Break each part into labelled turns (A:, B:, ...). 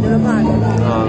A: 这个卖。啊。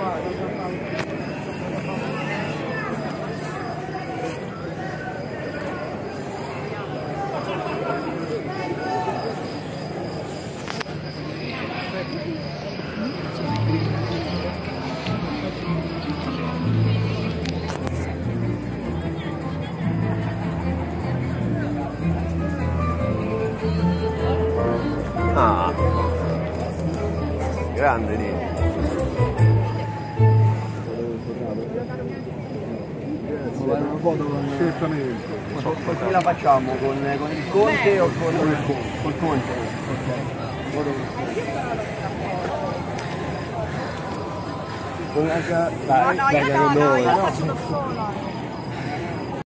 B: c'ho.
A: Fammi dire che ti servizio a me.
B: Ah. Grande lì.
C: Certamente.
D: Con chi la facciamo? Con, con il Conte o con, con il Conte? Col Conte. Con la...
A: No,
D: Dai,
A: no, io
D: dai,
A: no,
D: con
A: no,
D: noi.
A: io la faccio da sola.